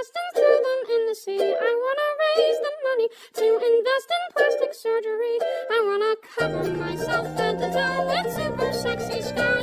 Investing through them in the sea. I wanna raise the money to invest in plastic surgery. I wanna cover myself head to toe with super sexy sky.